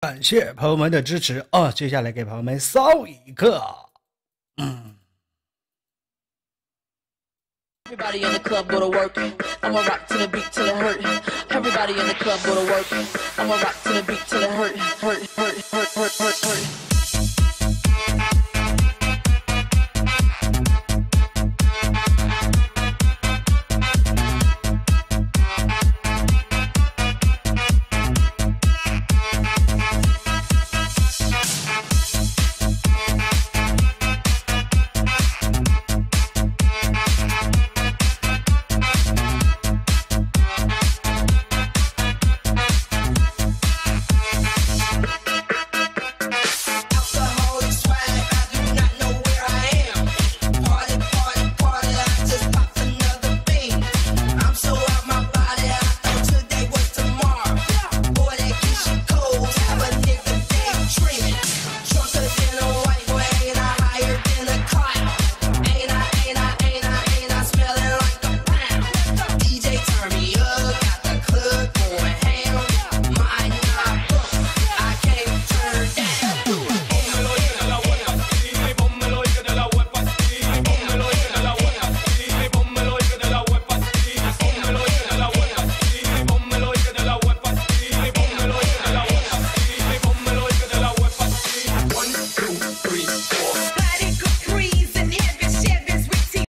感谢朋友们的支持。啊！接下来给朋友们扫一个。